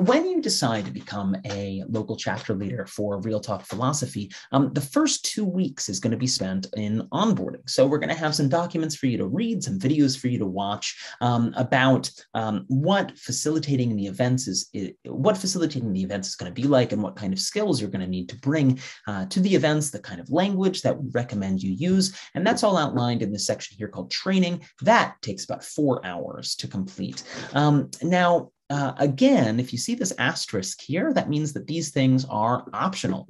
when you decide to become a local chapter leader for Real Talk Philosophy, um, the first two weeks is going to be spent in onboarding. So we're going to have some documents for you to read, some videos for you to watch um, about um, what facilitating the events is, what facilitating the events is going to be like, and what kind of skills you're going to need to bring uh, to the events, the kind of language that we recommend you use, and that's all outlined in this section here called training. That takes about four hours to complete. Um, now, uh, again, if you see this asterisk here, that means that these things are optional.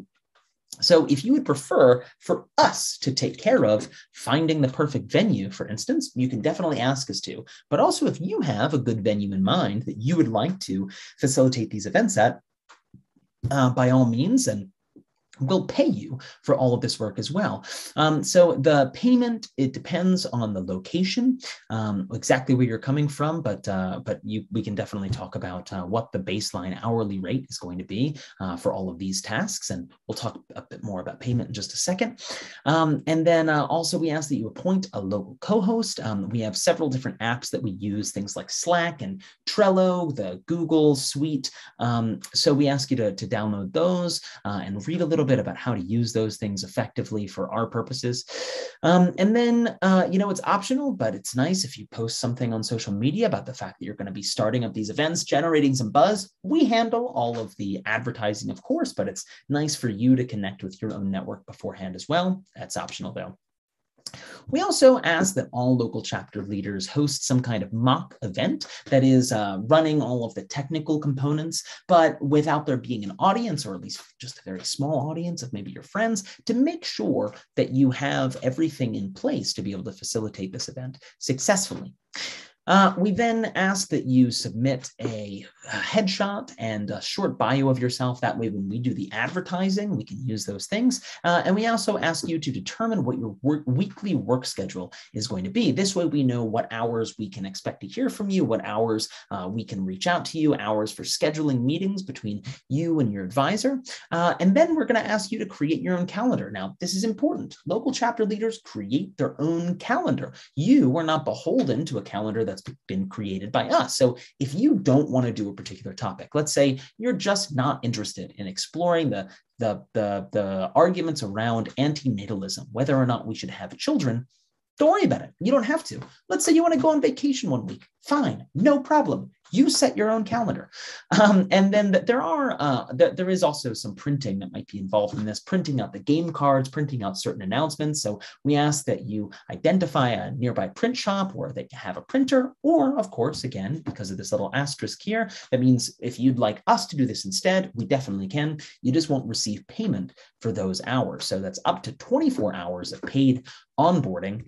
So if you would prefer for us to take care of finding the perfect venue, for instance, you can definitely ask us to. But also if you have a good venue in mind that you would like to facilitate these events at, uh, by all means, and will pay you for all of this work as well. Um, so the payment it depends on the location, um, exactly where you're coming from, but uh, but you we can definitely talk about uh, what the baseline hourly rate is going to be uh, for all of these tasks, and we'll talk a bit more about payment in just a second. Um, and then uh, also we ask that you appoint a local co-host. Um, we have several different apps that we use, things like Slack and Trello, the Google Suite. Um, so we ask you to, to download those uh, and read a little bit about how to use those things effectively for our purposes. Um, and then, uh, you know, it's optional, but it's nice if you post something on social media about the fact that you're going to be starting up these events, generating some buzz. We handle all of the advertising, of course, but it's nice for you to connect with your own network beforehand as well. That's optional though. We also ask that all local chapter leaders host some kind of mock event that is uh, running all of the technical components, but without there being an audience, or at least just a very small audience of maybe your friends, to make sure that you have everything in place to be able to facilitate this event successfully. Uh, we then ask that you submit a, headshot and a short bio of yourself. That way, when we do the advertising, we can use those things. Uh, and we also ask you to determine what your work, weekly work schedule is going to be. This way, we know what hours we can expect to hear from you, what hours uh, we can reach out to you, hours for scheduling meetings between you and your advisor. Uh, and then we're going to ask you to create your own calendar. Now, this is important. Local chapter leaders create their own calendar. You are not beholden to a calendar that's that's been created by us. So if you don't want to do a particular topic, let's say you're just not interested in exploring the the the, the arguments around antinatalism, whether or not we should have children, don't worry about it. You don't have to. Let's say you want to go on vacation one week. Fine, no problem. You set your own calendar. Um, and then there are uh, th- there is also some printing that might be involved in this printing out the game cards printing out certain announcements. So we ask that you identify a nearby print shop or that you have a printer or of course again because of this little asterisk here that means if you'd like us to do this instead we definitely can. You just won't receive payment for those hours. So that's up to 24 hours of paid onboarding